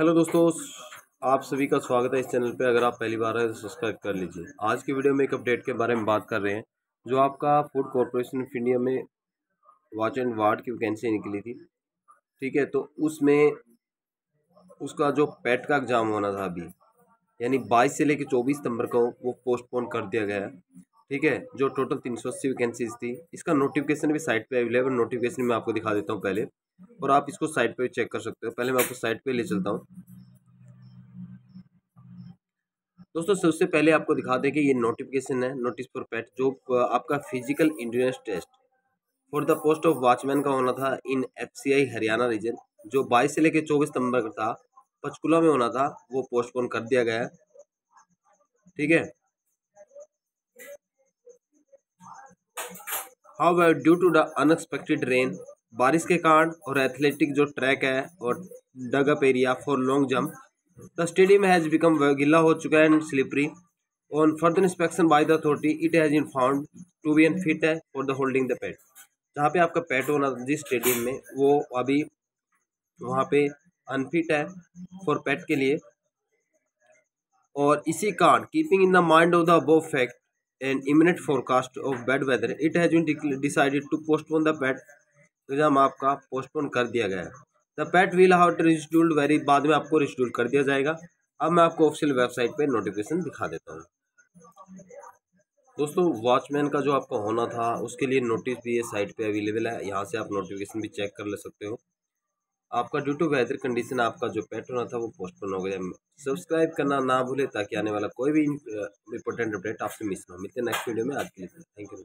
Hello दोस्तों, आप सभी का स्वागत है इस चैनल पे। अगर आप पहली बार है तो सब्सक्राइब कर लीजिए। आज की वीडियो में एक अपडेट के बारे में बात कर रहे हैं, जो आपका फ़ूड कॉरपोरेशन ऑफ़ इंडिया में वॉच एंड वार्ड की वैकेंसी निकली थी। ठीक है तो उसमें उसका जो पेट का एग्ज़ाम होना था अभी, यानी बाईस से लेकर चौबीस नंबर को वो पोस्टपोन कर दिया गया है। ठीक है, जो टोटल तीन सौ अस्सी वैकेंसीज थी, इसका नोटिफिकेशन भी साइट पे अवेलेबल नोटिफिकेशन मैं आपको दिखा देता हूँ पहले, और आप इसको साइट पे चेक कर सकते हो। पहले मैं आपको साइट पे ले चलता हूँ। दोस्तों, सबसे पहले आपको दिखा दें कि ये नोटिफिकेशन है नोटिस फॉर पेट जो आपका physical endurance test for the post of watchman का होना था इन एफसीआई हरियाणा रीजन जो बाईस से लेकर चौबीस नंबर का था, पंचकुला में होना था, वो पोस्टपोन कर दिया गया ठीक है how due to the unexpected rain बारिश के कारण और एथलेटिक जो ट्रैक है और dug up area for long jump the stadium has become गिला हो चुका है and slippery on further inspection by the authority it has in found to be unfit है for the holding the PET जहाँ पे आपका पैट होना जिस स्टेडियम में, वो अभी वहाँ पे अनफिट है फॉर पैट के लिए. और इसी कारण keeping in the mind of the above fact and imminent forecast of bad weather it has been decided to postpone the PET exam आपका पोस्टपोन कर दिया गया है। The PET will how rescheduled very बाद में आपको रिशड्यूल कर दिया जाएगा। अब मैं आपको ऑफिशियल वेबसाइट पे नोटिफिकेशन दिखा देता हूँ। दोस्तों वॉचमैन का जो आपका होना था, उसके लिए नोटिस भी ये साइट पे अवेलेबल है। यहाँ से आप नोटिफिकेशन भी चेक कर ले सकते हो। आपका ड्यू टू वेदर कंडीशन आपका जो पेट होना था वो पोस्टपोन हो गया। सब्सक्राइब करना ना भूले ताकि आने वाला कोई भी इंपॉर्टेंट अपडेट आपसे मिस ना मिलते नेक्स्ट वीडियो में। आज के लिए थैंक यू